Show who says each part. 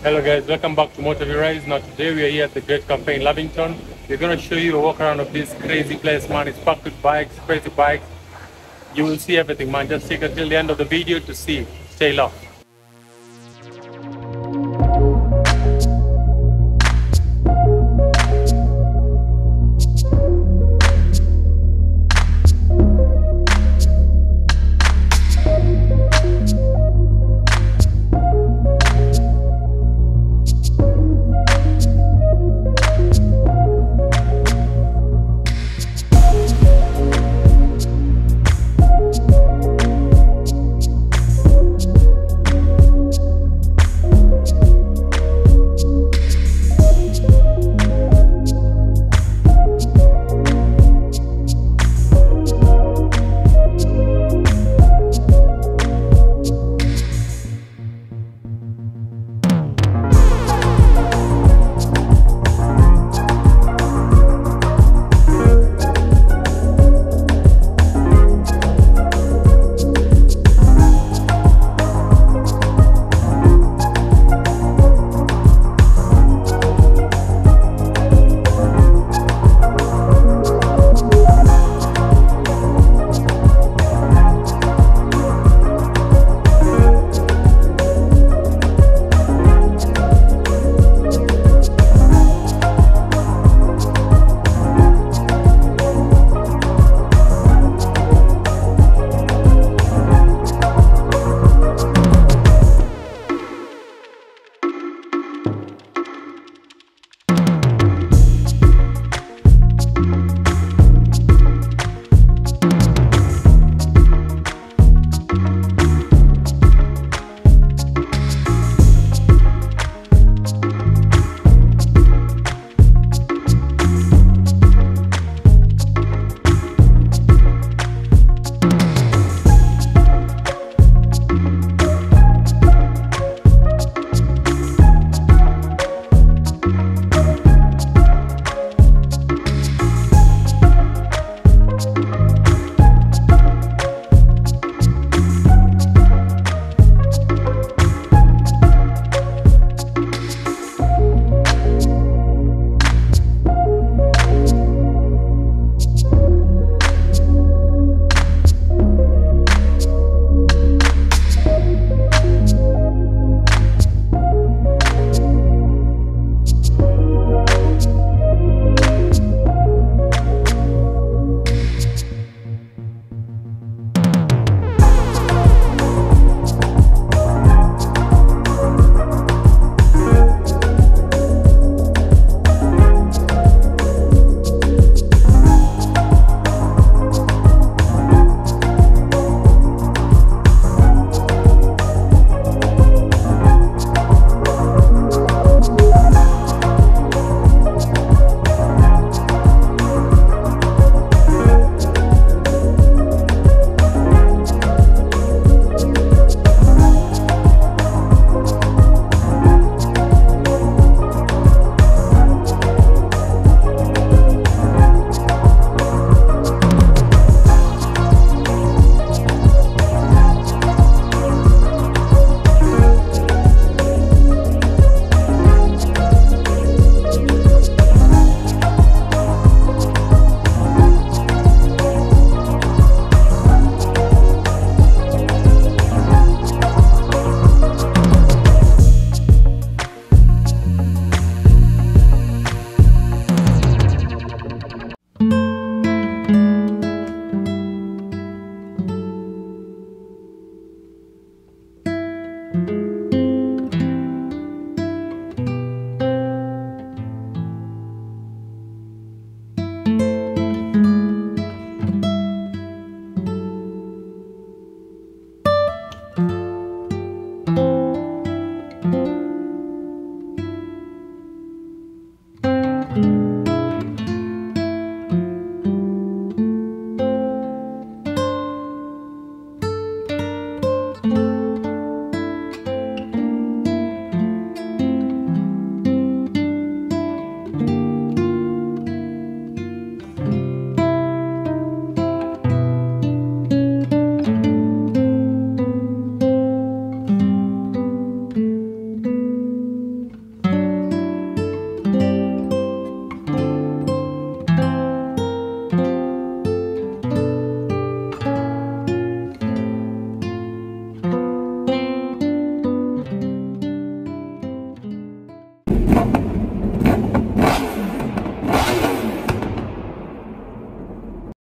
Speaker 1: Hello guys, welcome back to Motor Rise. Now today we are here at the Gret Cafe in Lavington. We're gonna show you a walk around of this crazy place, man. It's packed with bikes, crazy bikes. You will see everything, man. Just stick until the end of the video to see. Stay locked.